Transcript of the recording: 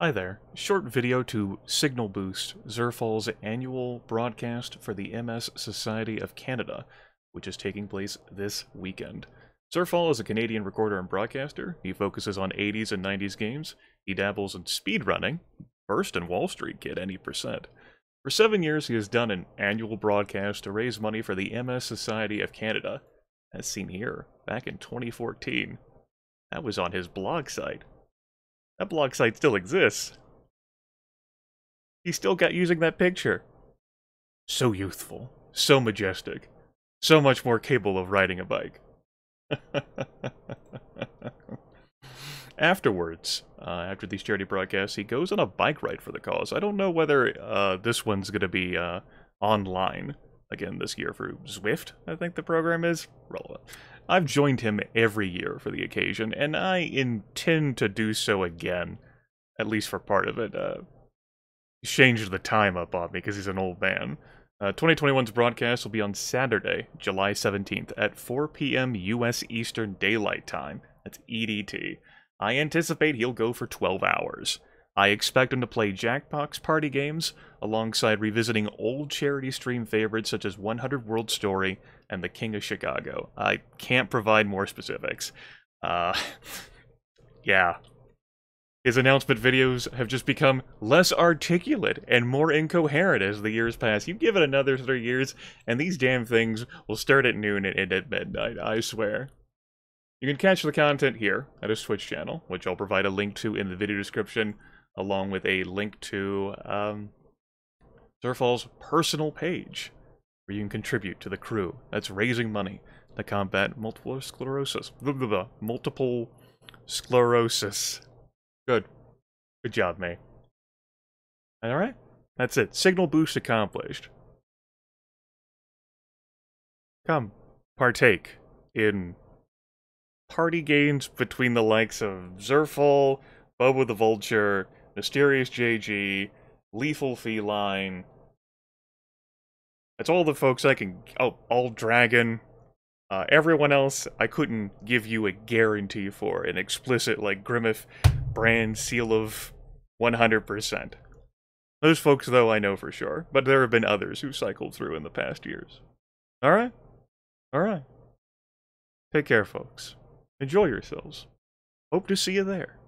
Hi there. Short video to signal boost Zerfall's annual broadcast for the MS Society of Canada, which is taking place this weekend. Zerfall is a Canadian recorder and broadcaster. He focuses on 80s and 90s games. He dabbles in speedrunning, first in Wall Street Kid any percent. For seven years, he has done an annual broadcast to raise money for the MS Society of Canada, as seen here, back in 2014. That was on his blog site. That blog site still exists. He still got using that picture. So youthful, so majestic, so much more capable of riding a bike. Afterwards, uh, after these charity broadcasts, he goes on a bike ride for the cause. I don't know whether uh, this one's going to be uh, online again this year for Zwift, I think the program is. Relevant. I've joined him every year for the occasion, and I intend to do so again, at least for part of it. Uh, he's changed the time up on me because he's an old man. Uh, 2021's broadcast will be on Saturday, July 17th at 4 p.m. U.S. Eastern Daylight Time. That's EDT. I anticipate he'll go for 12 hours. I expect him to play Jackbox party games alongside revisiting old charity stream favorites such as 100 World Story and The King of Chicago. I can't provide more specifics. Uh, yeah. His announcement videos have just become less articulate and more incoherent as the years pass. You give it another three years, and these damn things will start at noon and end at midnight, I swear. You can catch the content here at his Twitch channel, which I'll provide a link to in the video description along with a link to um, personal page, where you can contribute to the crew that's raising money to combat multiple sclerosis. Blah, blah, blah. Multiple sclerosis. Good. Good job, May. Alright, that's it. Signal boost accomplished. Come, partake in party games between the likes of Zerfall, Bobo the Vulture, Mysterious JG, Lethal Feline. That's all the folks I can. Oh, All Dragon. Uh, everyone else, I couldn't give you a guarantee for an explicit, like, Grimith brand seal of 100%. Those folks, though, I know for sure, but there have been others who cycled through in the past years. Alright? Alright. Take care, folks. Enjoy yourselves. Hope to see you there.